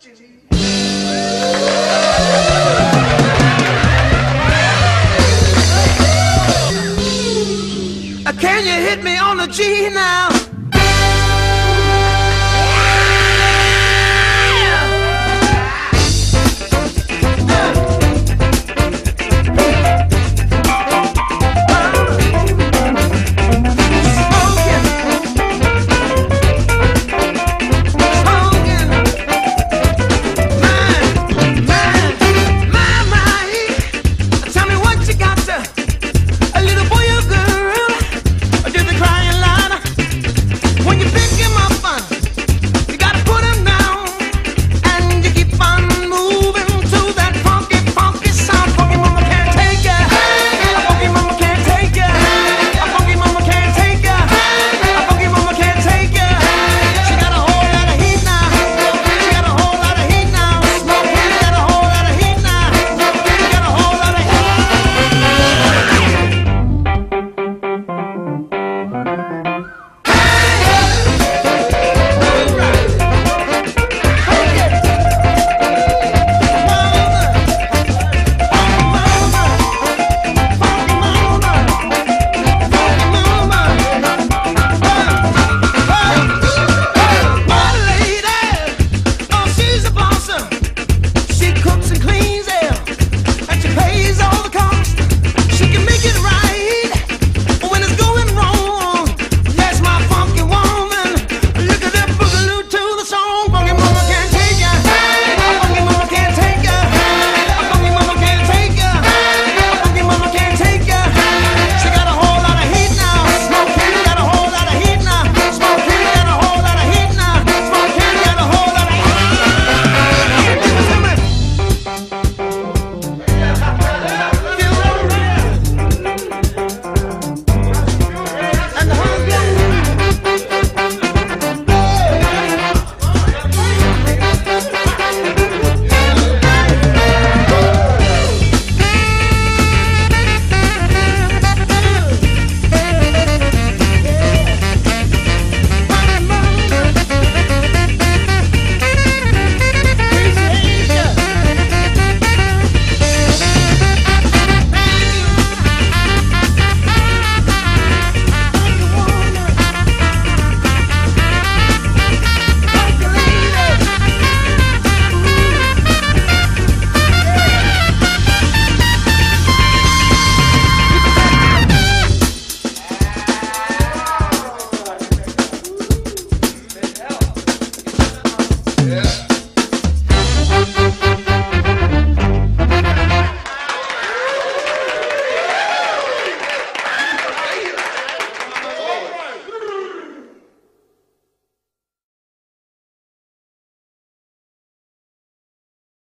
Can you hit me on the G now? Yeah.